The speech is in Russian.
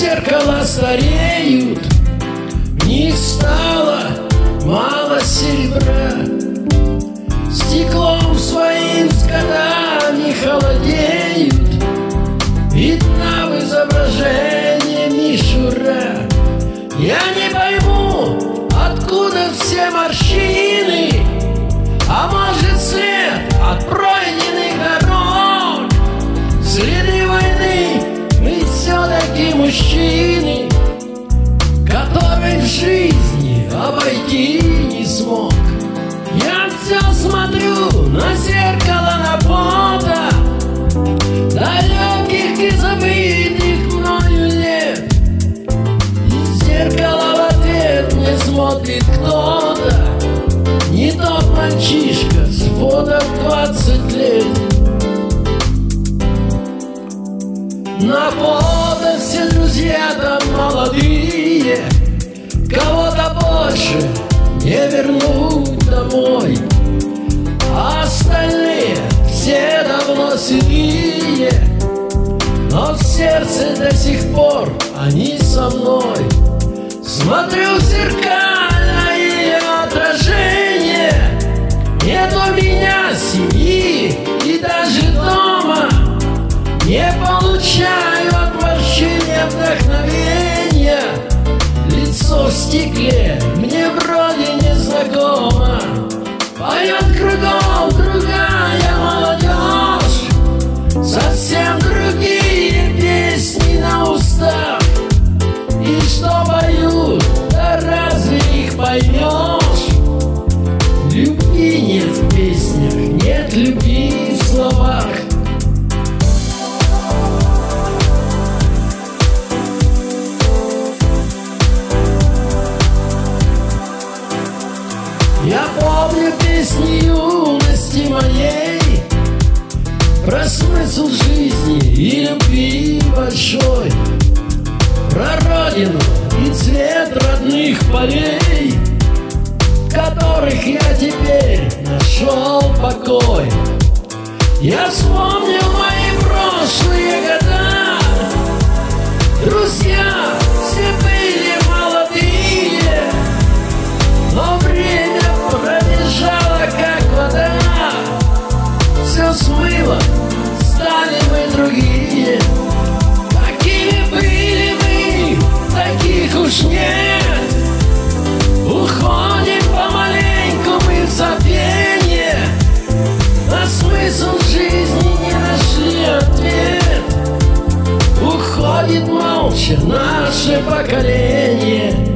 зеркала стареют. В них стало мало серебра. Стеклом своим с годами холодеют. Видна в изображении мишура. Я мужчины Который в жизни обойти не смог. Я все смотрю на зеркало, на фото Далеких и забытых мною лет. И зеркало в ответ мне смотрит кто-то Не тот мальчишка с фото в 20 лет. На фото все там молодые Кого-то больше не вернуть домой. А остальные все давно седые Но в сердце до сих пор они со мной. Смотрю в зеркальное отражение Нет у меня семьи и даже дома Не получаю Лицо в стекле мне вроде не знакомо Поет кругом другая молодежь Совсем другие песни на устах И что поют, да разве их поймешь? Песни юности моей. Про смысл жизни и любви большой. Про родину и цвет родных полей которых я теперь нашел покой. Я вспомнил мои прошлые другие. Такими были мы, таких уж нет. Уходим помаленьку мы в забвение На смысл жизни не нашли ответ. Уходит молча наше поколение